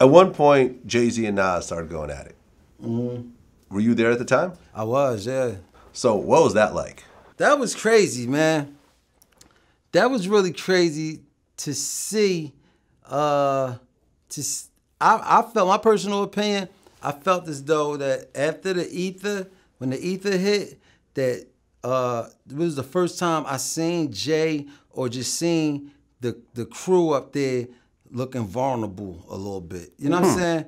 At one point, Jay Z and Nas started going at it. Were you there at the time? I was, yeah. So what was that like? That was crazy, man. That was really crazy to see. Uh, to s- I, I felt my personal opinion. I felt as though that after the ether, when the ether hit, that uh, it was the first time I seen Jay or just seen the the crew up there looking vulnerable a little bit. You know what I'm saying?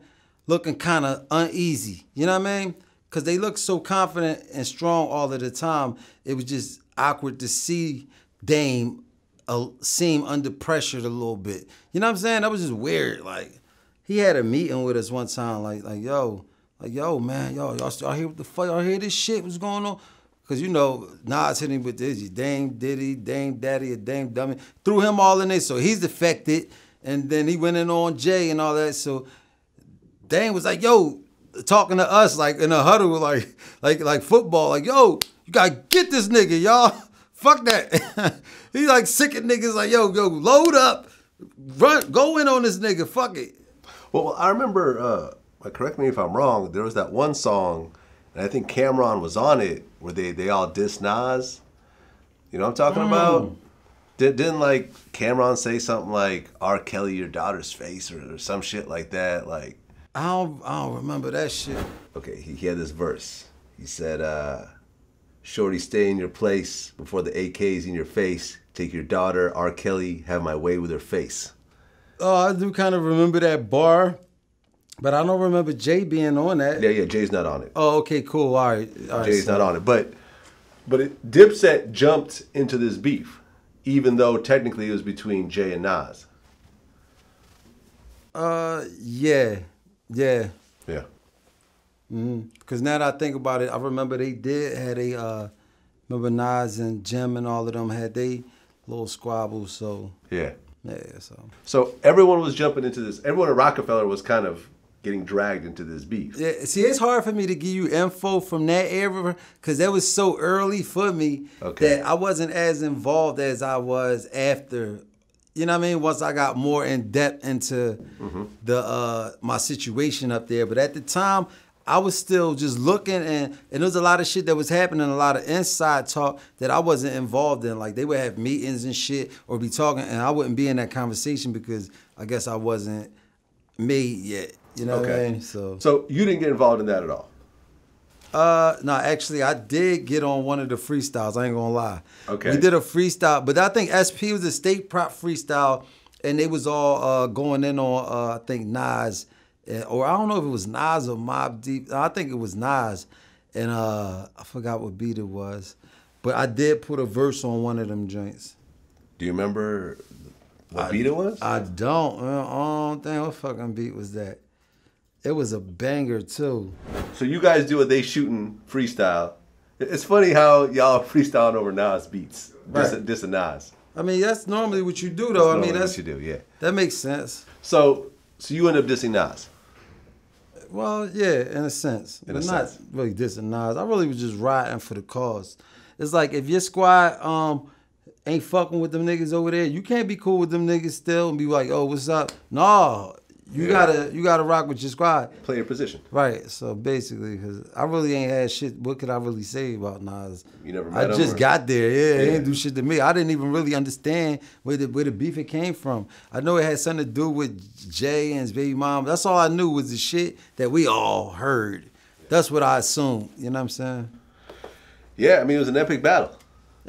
Looking kind of uneasy. You know what I mean? Because they look so confident and strong all of the time. It was just awkward to see Dame uh, seem under pressure a little bit. You know what I'm saying? That was just weird. Like he had a meeting with us one time. Like like yo, like yo man, yo y'all, y'all hear what the fuck? Y'all hear this shit? What's going on? Cause you know Nas hit him with this, Dame Diddy, Dame Daddy, or Dame Dummy, threw him all in there. So he's affected, and then he went in on Jay and all that. So Dame was like, yo, talking to us like in a huddle, like like like football, like yo, you gotta get this nigga, y'all. Fuck that. he like sick of niggas, like yo, yo, load up, run, go in on this nigga. Fuck it. Well, I remember. Uh, correct me if I'm wrong. There was that one song, and I think Cam'ron was on it, where they they all diss Nas. You know what I'm talking about? Did, didn't like Cam'ron say something like "R. Kelly, your daughter's face" or, or some shit like that? Like, I don't I don't remember that shit. okay, he, he had this verse. He said, uh, "Shorty, stay in your place before the AK's in your face. Take your daughter, R. Kelly, have my way with her face." Oh, I do kind of remember that bar, but I don't remember Jay being on that. Yeah, yeah. Jay's not on it. Oh, okay, cool. All right. All right Jay's so- not on it. But but it, Dipset jumped into this beef, even though technically it was between Jay and Nas. Uh, yeah, yeah. Yeah. Cause now that I think about it, I remember they did had a uh, remember Nas and Jim and all of them had they little squabbles. So Yeah. yeah, so So everyone was jumping into this. Everyone at Roc-A-Fella was kind of getting dragged into this beef. yeah. See, it's hard for me to give you info from that era because that was so early for me Okay. that I wasn't as involved as I was after. You know what I mean? Once I got more in depth into the uh, my situation up there, but at the time. I was still just looking and and there was a lot of shit that was happening, a lot of inside talk that I wasn't involved in. Like they would have meetings and shit or be talking and I wouldn't be in that conversation because I guess I wasn't made yet. You know what I mean? So So you didn't get involved in that at all. uh no, actually I did get on one of the freestyles. I ain't gonna lie. Okay. We did a freestyle, but I think SP was a state prop freestyle, and they was all uh going in on uh I think Nas, or I don't know if it was Nas or Mobb Deep. I think it was Nas, and uh I forgot what beat it was, but I did put a verse on one of them joints. Do you remember what beat it was? I don't. uh, I don't think what fucking beat was that. It was a banger too. so you guys do a they shooting freestyle. It's funny how y'all freestyling over Nas beats. Right. diss a Nas. I mean, that's normally what you do, though. I mean, that's what you do. Yeah. that makes sense. So so you end up dissing Nas. Well, yeah, in a sense, In but a not sense. really dissing Nas. I really was just riding for the cause. It's like if your squad um ain't fucking with them niggas over there, you can't be cool with them niggas still and be like, oh, what's up? No, you Yeah. gotta you gotta rock with your squad. Play your position. Right. So basically, because I really ain't had shit. What could I really say about Nas? You never I just or- got there. Yeah, Yeah. he didn't do shit to me. I didn't even really understand where the where the beef it came from. I know it had something to do with Jay and his baby mom. That's all I knew was the shit that we all heard. That's what I assumed. You know what I'm saying? Yeah, I mean it was an epic battle.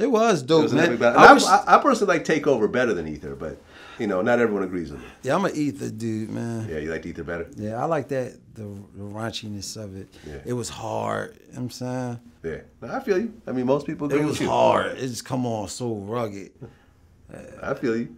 It was It dope, was man. I wish- I, I, personally like Takeover better than Ether, but you know, not everyone agrees with me. yeah, I'm an ether dude, man. Yeah, you like Ether better? Yeah, I like that the, the raunchiness of it. Yeah. It was hard. You know what I'm saying? Yeah. No, I feel you. I mean, most people agree It was hard. It just come on so rugged. I feel you.